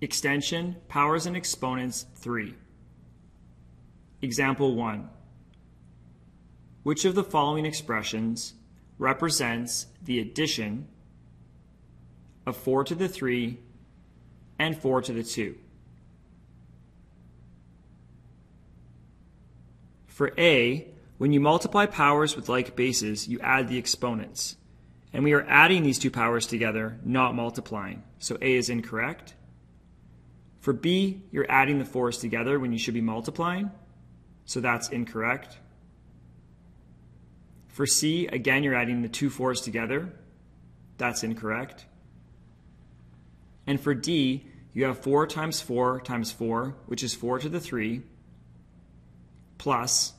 Extension, powers and exponents 3. Example 1. Which of the following expressions represents the addition of 4 to the 3 and 4 to the 2? For A, when you multiply powers with like bases, you add the exponents. And we are adding these two powers together, not multiplying. So A is incorrect. For B, you're adding the 4's together when you should be multiplying. So that's incorrect. For C, again, you're adding the two 4's together. That's incorrect. And for D, you have 4 times 4 times 4, which is 4 to the 3, plus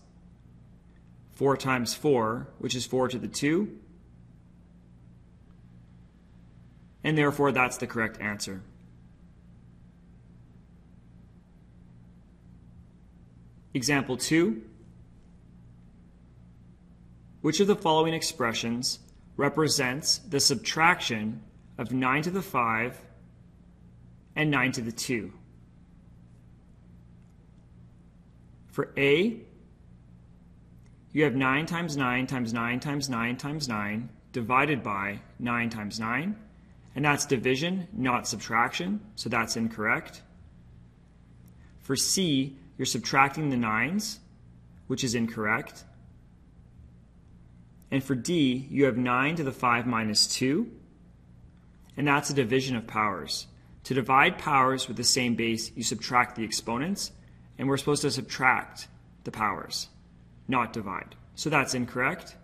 4 times 4, which is 4 to the 2. And therefore, that's the correct answer. Example 2. Which of the following expressions represents the subtraction of 9 to the 5 and 9 to the 2? For A, you have 9 times 9 times 9 times 9 times 9 divided by 9 times 9. And that's division, not subtraction, so that's incorrect. For C, you're subtracting the 9s, which is incorrect. And for D, you have 9 to the 5 minus 2, and that's a division of powers. To divide powers with the same base, you subtract the exponents, and we're supposed to subtract the powers, not divide. So that's incorrect.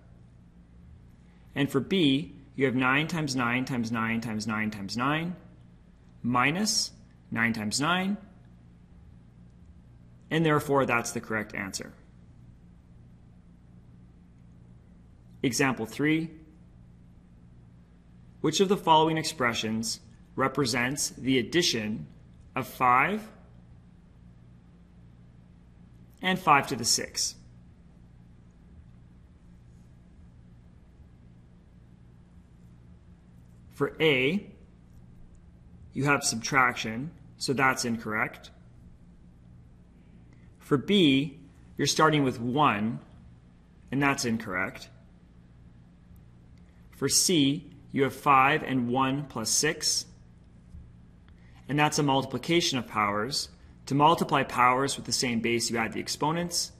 And for B, you have 9 times 9 times 9 times 9 times 9 minus 9 times 9 and therefore that's the correct answer. Example 3. Which of the following expressions represents the addition of 5 and 5 to the 6? For A, you have subtraction, so that's incorrect. For B, you're starting with 1, and that's incorrect. For C, you have 5 and 1 plus 6, and that's a multiplication of powers. To multiply powers with the same base, you add the exponents,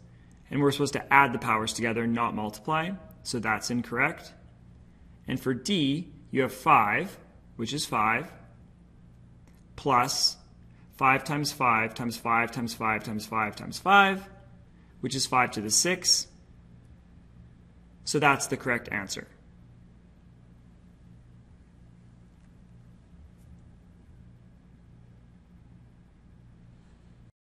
and we're supposed to add the powers together, not multiply, so that's incorrect. And for D, you have 5, which is 5, plus 5 times 5 times 5 times 5 times 5 times 5, which is 5 to the 6. So that's the correct answer.